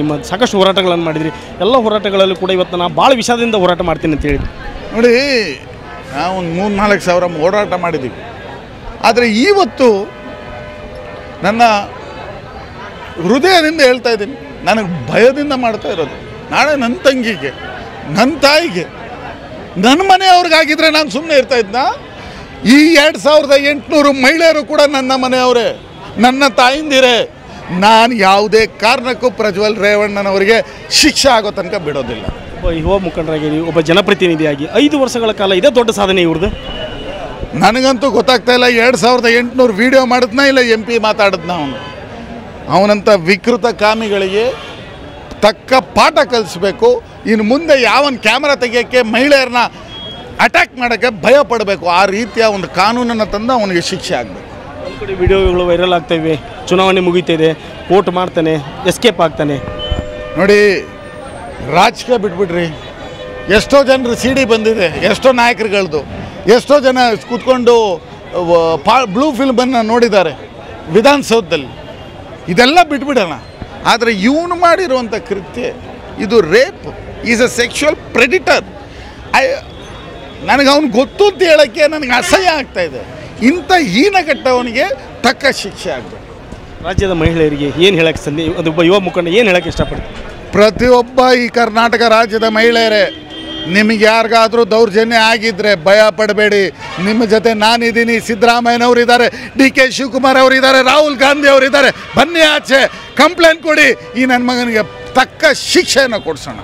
ನಿಮ್ಮ ಸಾಕಷ್ಟು ಹೋರಾಟಗಳನ್ನು ಮಾಡಿದ್ರಿ. ಎಲ್ಲ ಹೋರಾಟಗಳಲ್ಲೂ ಕೂಡ ಇವತ್ತು ನಾನು ಭಾಳ ವಿಷಾದದಿಂದ ಹೋರಾಟ ಮಾಡ್ತೀನಿ ಅಂತ ಹೇಳಿ ನೋಡಿ, ನಾವು ಒಂದು ಮೂರು ನಾಲ್ಕು ಸಾವಿರ ಹೋರಾಟ ಮಾಡಿದ್ದೀವಿ. ಆದರೆ ಇವತ್ತು ನನ್ನ ಹೃದಯದಿಂದ ಹೇಳ್ತಾ ಇದ್ದೀನಿ, ನನಗೆ ಭಯದಿಂದ ಮಾಡ್ತಾ ಇರೋದು. ನಾಳೆ ನನ್ನ ತಂಗಿಗೆ ನನ್ನ ತಾಯಿಗೆ ನನ್ನ ಮನೆಯವ್ರಿಗಾಗಿದ್ರೆ ನಾನು ಸುಮ್ಮನೆ ಇರ್ತಾ ಇದ್ನ? ಈ ಎರಡು ಸಾವಿರದ ಎಂಟುನೂರು ಮಹಿಳೆಯರು ಕೂಡ ನನ್ನ ಮನೆಯವರೇ, ನನ್ನ ತಾಯಿಂದಿರೇ. ನಾನು ಯಾವುದೇ ಕಾರಣಕ್ಕೂ ಪ್ರಜ್ವಲ್ ರೇವಣ್ಣನವರಿಗೆ ಶಿಕ್ಷೆ ಆಗೋ ತನಕ ಬಿಡೋದಿಲ್ಲ. ಒಬ್ಬ ಯುವ ಮುಖಂಡರಾಗಿ ಒಬ್ಬ ಜನಪ್ರತಿನಿಧಿಯಾಗಿ ಐದು ವರ್ಷಗಳ ಕಾಲ ಇದೇ ದೊಡ್ಡ ಸಾಧನೆ ಇವ್ರದ್ದು? ನನಗಂತೂ ಗೊತ್ತಾಗ್ತಾ ಇಲ್ಲ ಎರಡು ಸಾವಿರದ ಎಂಟುನೂರು ವೀಡಿಯೋ ಮಾಡಿದ್ನ ಇಲ್ಲ ಎಂ ಪಿ ಮಾತಾಡಿದ್ನ ಅವನು? ಅವನಂಥ ವಿಕೃತ ಕಾಮಿಗಳಿಗೆ ತಕ್ಕ ಪಾಠ ಕಲಿಸ್ಬೇಕು ಇನ್ನು ಮುಂದೆ ಯಾವನ್ ಕ್ಯಾಮ್ರಾ ತೆಗಿಯೋಕ್ಕೆ ಮಹಿಳೆಯರನ್ನ ಅಟ್ಯಾಕ್ ಮಾಡೋಕ್ಕೆ ಭಯ ಪಡಬೇಕು ಆ ರೀತಿಯ ಒಂದು ಕಾನೂನನ್ನು ತಂದು ಅವನಿಗೆ ಶಿಕ್ಷೆ ಆಗಬೇಕು. ಒಂದು ವಿಡಿಯೋಗಳು ವೈರಲ್ ಆಗ್ತಾ ಇವೆ. ಚುನಾವಣೆ ಮುಗಿತಿದೆ. ವೋಟ್ ಮಾಡ್ತಾನೆ ಎಸ್ಕೇಪ್ ಆಗ್ತಾನೆ. ನೋಡಿ, ರಾಜಕೀಯ ಬಿಟ್ಬಿಡ್ರಿ ಎಷ್ಟೋ ಜನರು ಸಿ ಡಿ ಬಂದಿದೆ. ಎಷ್ಟೋ ನಾಯಕರುಗಳದ್ದು ಎಷ್ಟೋ ಜನ ಕೂತ್ಕೊಂಡು ಪಾ ಬ್ಲೂ ಫಿಲ್ಮನ್ನು ನೋಡಿದ್ದಾರೆ ವಿಧಾನಸೌಧದಲ್ಲಿ. ಇದೆಲ್ಲ ಬಿಟ್ಬಿಡೋಣ. ಆದರೆ ಇವನು ಮಾಡಿರುವಂಥ ಕೃತ್ಯ, ಇದು rape is a sexual predator I ನನಗೆ ಅವನು ಗೊತ್ತು ಅಂತ ಹೇಳೋಕ್ಕೆ ನನಗೆ ಅಸಹ್ಯ ಆಗ್ತಾ ಇದೆ. ಇಂಥ ಹೀನಗಟ್ಟವನಿಗೆ ತಕ್ಕ ಶಿಕ್ಷೆ ಆಗಬೇಕು. ರಾಜ್ಯದ ಮಹಿಳೆಯರಿಗೆ ಏನು ಹೇಳಕ್ಕೆ ಸಂದಿ ಅದು ಯುವ ಮುಖಂಡ ಏನು ಹೇಳಕ್ಕೆ ಇಷ್ಟಪಡ್ತೀನಿ ಪ್ರತಿಯೊಬ್ಬ ಈ ಕರ್ನಾಟಕ ರಾಜ್ಯದ ಮಹಿಳೆಯರೇ ನಿಮಗೆ ಯಾರಿಗಾದರೂ ದೌರ್ಜನ್ಯ ಆಗಿದ್ದರೆ ಭಯ ಪಡಬೇಡಿ. ನಿಮ್ಮ ಜೊತೆ ನಾನಿದ್ದೀನಿ. ಸಿದ್ದರಾಮಯ್ಯನವರು ಇದ್ದಾರೆ ಡಿ ಕೆ ಶಿವಕುಮಾರ್ ಅವರಿದ್ದಾರೆ ರಾಹುಲ್ ಗಾಂಧಿ ಅವರಿದ್ದಾರೆ ಬನ್ನಿ ಆಚೆ ಕಂಪ್ಲೇಂಟ್ ಕೊಡಿ. ಈ ನನ್ನ ಮಗನಿಗೆ ತಕ್ಕ ಶಿಕ್ಷೆಯನ್ನು ಕೊಡಿಸೋಣ.